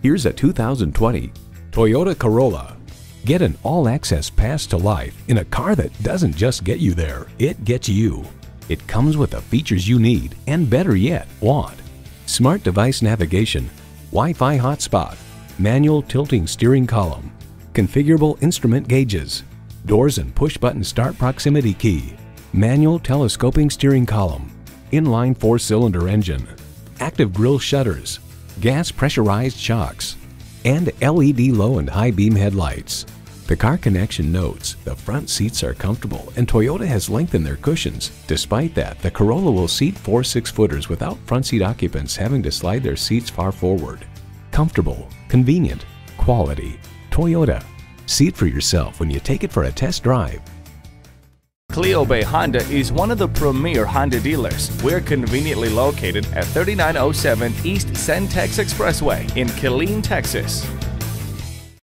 Here's a 2020 Toyota Corolla. Get an all-access pass to life in a car that doesn't just get you there, it gets you. It comes with the features you need and better yet, want. Smart device navigation, Wi-Fi hotspot, manual tilting steering column, configurable instrument gauges, doors and push-button start proximity key, manual telescoping steering column, inline four-cylinder engine, active grille shutters, gas pressurized shocks, and LED low and high beam headlights. The Car Connection notes the front seats are comfortable and Toyota has lengthened their cushions. Despite that, the Corolla will seat four six-footers without front seat occupants having to slide their seats far forward. Comfortable, convenient, quality. Toyota. See it for yourself when you take it for a test drive. Cleo Bay Honda is one of the premier Honda dealers. We're conveniently located at 3907 East Centex Expressway in Killeen, Texas.